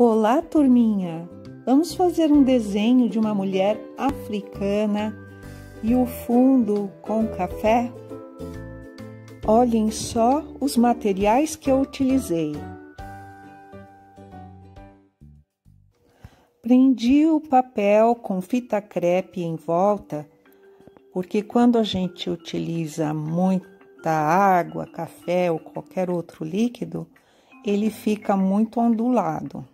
Olá, turminha! Vamos fazer um desenho de uma mulher africana e o fundo com café? Olhem só os materiais que eu utilizei. Prendi o papel com fita crepe em volta, porque quando a gente utiliza muita água, café ou qualquer outro líquido, ele fica muito ondulado.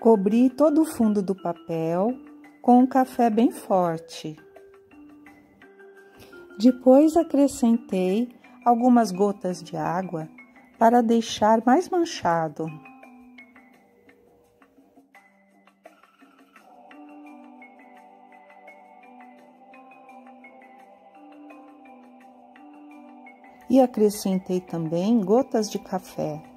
Cobri todo o fundo do papel com um café bem forte. Depois acrescentei algumas gotas de água para deixar mais manchado. E acrescentei também gotas de café.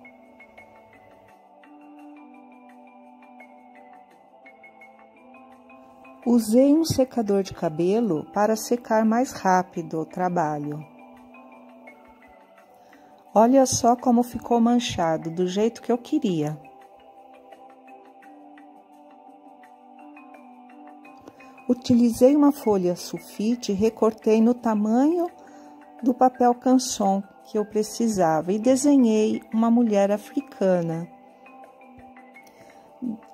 Usei um secador de cabelo para secar mais rápido o trabalho. Olha só como ficou manchado, do jeito que eu queria. Utilizei uma folha sulfite e recortei no tamanho do papel canson que eu precisava e desenhei uma mulher africana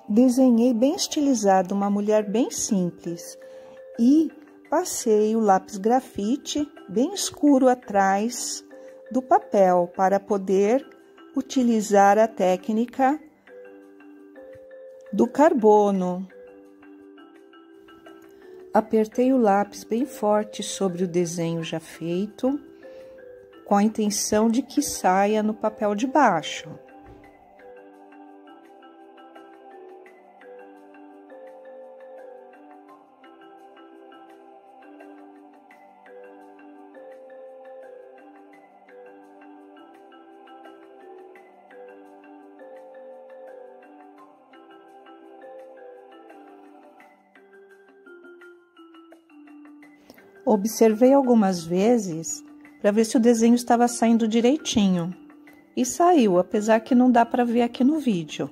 desenhei bem estilizado uma mulher bem simples e passei o lápis grafite bem escuro atrás do papel para poder utilizar a técnica do carbono. Apertei o lápis bem forte sobre o desenho já feito, com a intenção de que saia no papel de baixo. Observei algumas vezes para ver se o desenho estava saindo direitinho. E saiu, apesar que não dá para ver aqui no vídeo.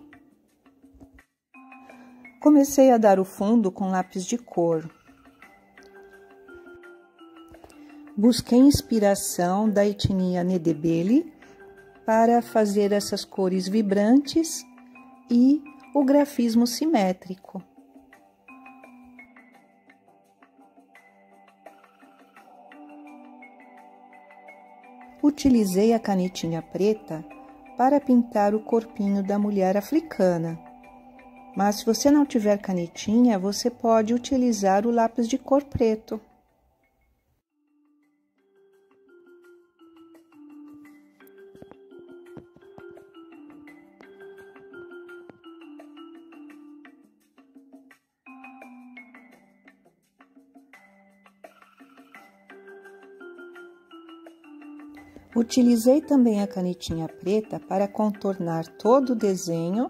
Comecei a dar o fundo com lápis de cor. Busquei inspiração da etnia Nedebele para fazer essas cores vibrantes e o grafismo simétrico. Utilizei a canetinha preta para pintar o corpinho da mulher africana. Mas se você não tiver canetinha, você pode utilizar o lápis de cor preto. Utilizei também a canetinha preta para contornar todo o desenho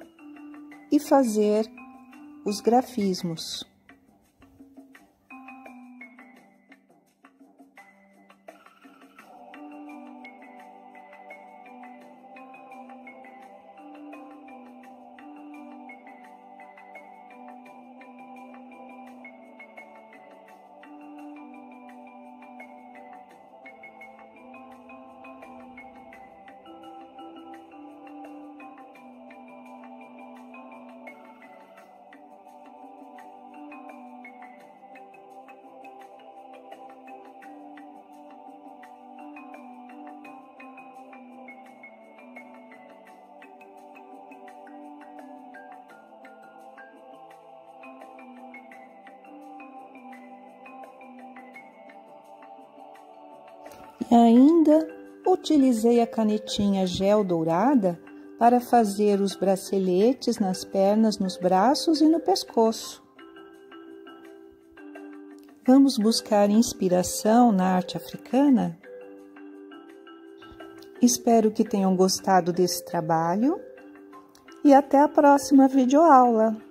e fazer os grafismos. Ainda utilizei a canetinha gel dourada para fazer os braceletes nas pernas, nos braços e no pescoço. Vamos buscar inspiração na arte africana? Espero que tenham gostado desse trabalho e até a próxima videoaula.